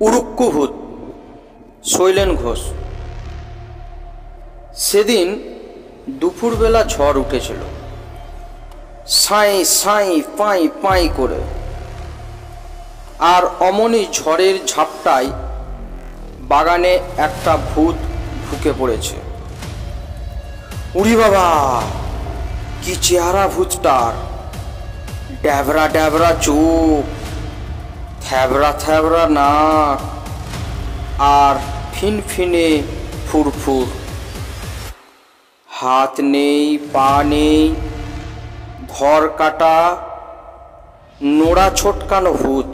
উড়ুক্কু ভূত শৈলেন ঘোষ। সেদিন দুপুরবেলা ঝড় উঠেছিল। সাঁই সাঁই, পাই পাই করে। আর অমনি ঝড়ের ঝাপটায় বাগানে একটা ভূত ঢুকে পড়েছে। উড়ি বাবা, কি চেহারা ভূতটার। ড্যাবরা ড্যাবরা চোখ থ্যাবরা থ্যাবরা নাক আর ফিনফিনে ফুরফুর। হাত নেই, পা নেই ধর কাটা, নোড়া ছোটকানো ভূত।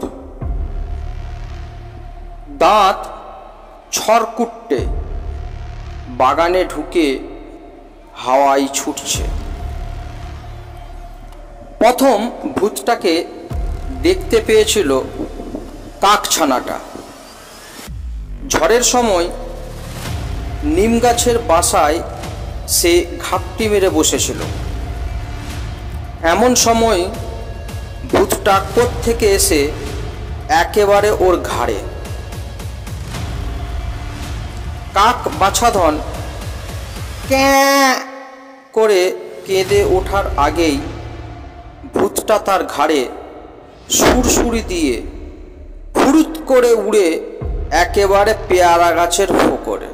দাঁত ছরকুট্টে, বাগানে ঢুকে হাওয়ায় ছুটছে। প্রথম ভূতটাকে দেখতে পেয়েছিল কাকছানাটা। ঝড়ের সময় নিম গাছের বাসায় সে ঘাপটি মেরে বসেছিল। এমন সময় ভূতটা থেকে এসে একেবারে ওর ঘাড়ে। কাক বাছাধন ক্যাঁ করে কেঁদে ওঠার আগেই ভূতটা তার ঘাড়ে সুরসুরি দিয়ে ফুরুত করে উড়ে একেবারে পেয়ারা গাছের ফোকরে।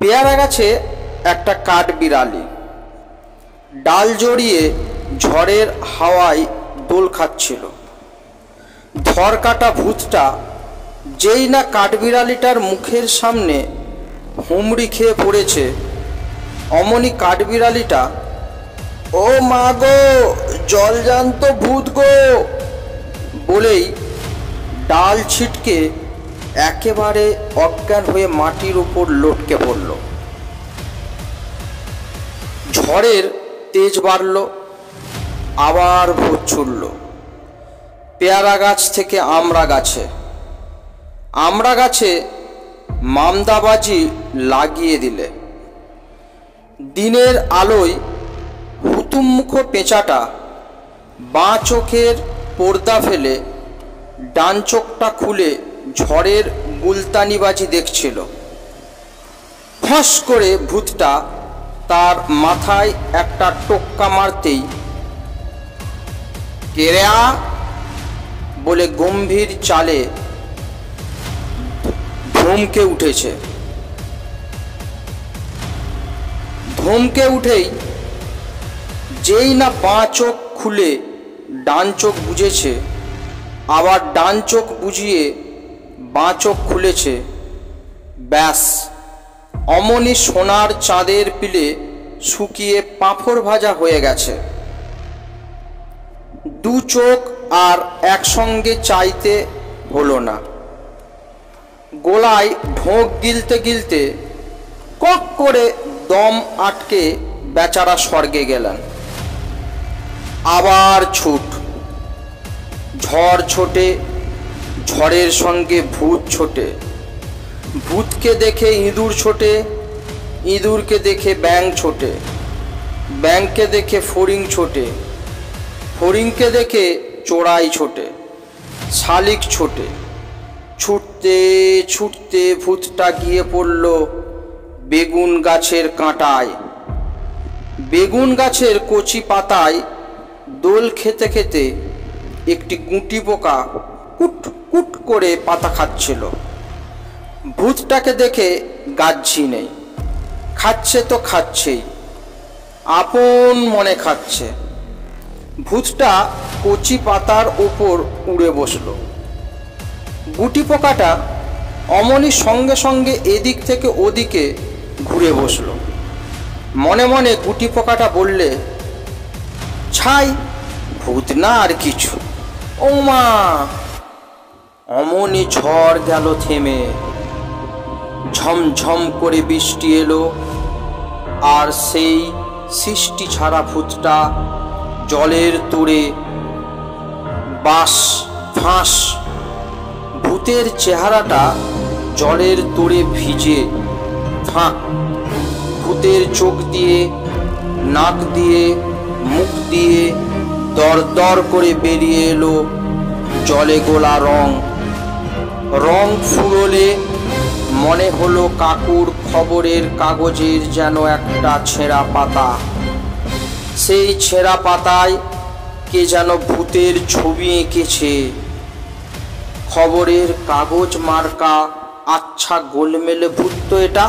পেয়ারা গাছে একটা কাঠ বিড়ালি ডাল জড়িয়ে ঝড়ের হাওয়ায় দোল খাচ্ছিল। ধর কাটা ভূতটা যেই না কাঠবিড়ালিটার মুখের সামনে হুমড়ি খেয়ে পড়েছে, অমনি কাঠবিড়ালিটা, ও মা গো জলজান্ত ভূত গো! বলেই ডাল ছিটকে একেবারে অজ্ঞান হয়ে মাটির উপর লটকে পড়ল। ঝড়ের তেজ বাড়ল, আবার ভূত ছুটল পেয়ারা গাছ থেকে আমড়া গাছে। আমড়া গাছে মামদাবাজি লাগিয়ে দিলে। দিনের আলোয় হুতুমুখ পেঁচাটা বাঁ চোখের পর্দা ফেলে ডান চোখটা খুলে ঝড়ের গুলতানিবাজি দেখছিল। ফস করে ভূতটা তার মাথায় একটা টোক্কা মারতেই কেরেয়া বলে গম্ভীর চালে ধমকে উঠেছে। ধমকে উঠেই যেই না বাঁ চোখ খুলে ডান চোখ বুঝেছে আবার ডান চোখ বুঝিয়ে বাঁ চোখ খুলেছে। ব্যাস। অমনি সোনার চাঁদের পিলে শুকিয়ে পাঁপড় ভাজা হয়ে গেছে। দু চোখ আর একসঙ্গে চাইতে হলো না। গোলায় ঢোক গিলতে গিলতে কক করে দম আটকে বেচারা স্বর্গে গেলেন। আবার ছুট। ঝড় ছোটে, ঝড়ের সঙ্গে ভূত ছোটে। ভূতকে দেখে ইঁদুর ছোটে, ইঁদুরকে দেখে ব্যাং ছোটে। ব্যাংকে দেখে ফড়িং ছোটে। ফড়িংকে দেখে চোরাই ছোটে। শালিক ছোটে। ছুটতে ছুটতে ভূতটা গিয়ে পড়ল বেগুন গাছের কাঁটায়। বেগুন গাছের কচি পাতায় দোল খেতে খেতে একটি গুটি পোকা কুট কুট করে পাতা খাচ্ছিল। ভূতটাকে দেখে গাচ্ছি নেই। খাচ্ছে তো খাচ্ছেই। আপন মনে খাচ্ছে। ভূতটা কচি পাতার ওপর উড়ে বসল। গুটি পোকাটা অমনি সঙ্গে সঙ্গে এদিক থেকে ওদিকে ঘুরে বসল। মনে মনে গুটি পোকাটা বললে, ছাই, ভূত না আর কিছু। ও মা অমনি ঝড় গেল থেমে। ঝমঝম করে বৃষ্টি এলো, আর সেই সৃষ্টি ছাড়া ভূতটা জলের তোড়ে বাস ফাঁস, ভূতের চেহারাটা জলের তোড়ে ভিজে ফাঁক ভূতের চোখ দিয়ে, নাক দিয়ে, মুখ দিয়ে দর করে বেরিয়ে এলো জলে গোলা রং। রং ফুরলে মনে হলো কাকুর খবরের কাগজের যেন একটা ছেঁড়া পাতা। সেই ছেঁড়া পাতায় কে যেন ভূতের ছবি এঁকেছে। খবরের কাগজ মার্কা আচ্ছা গোলমেলে ভূত তো এটা।